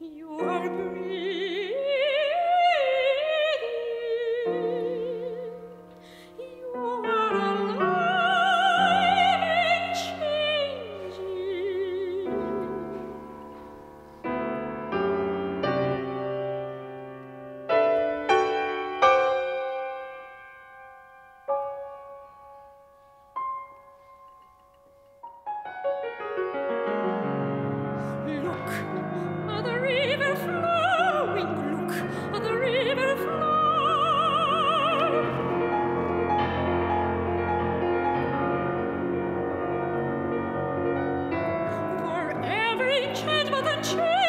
You are breathing. 去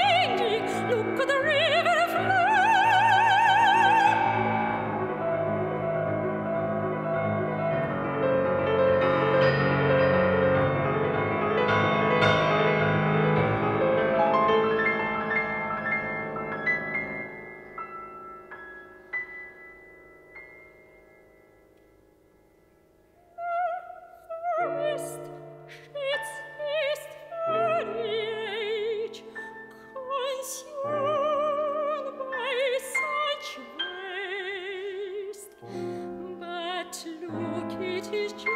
she's true.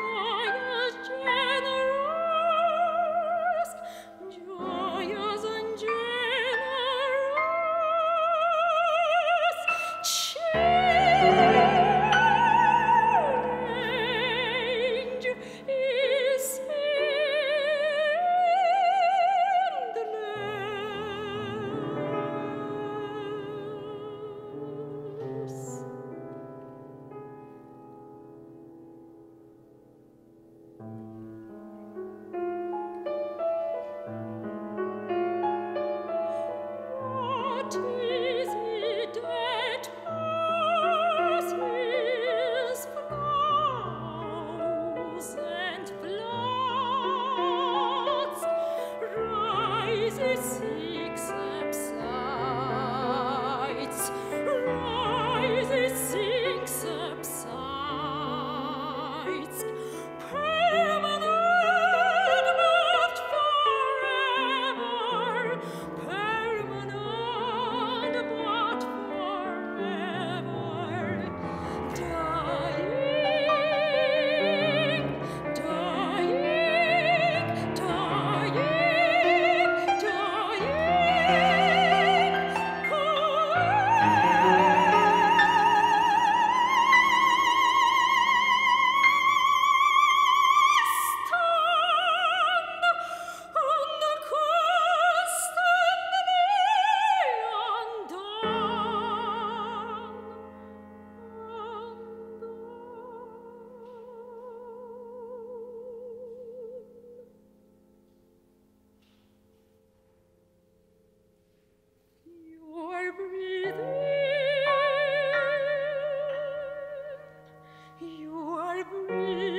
ivory.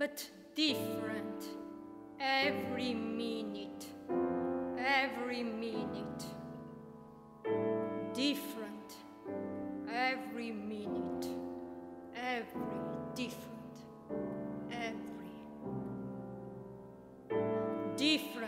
but different every minute, every minute, different every minute, every different, every different.